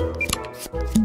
you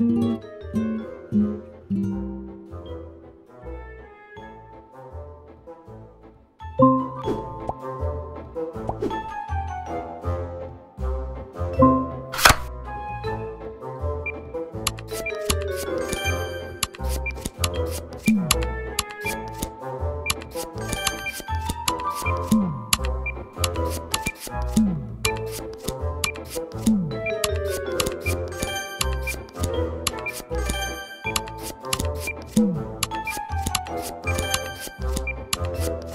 Mm-hmm. you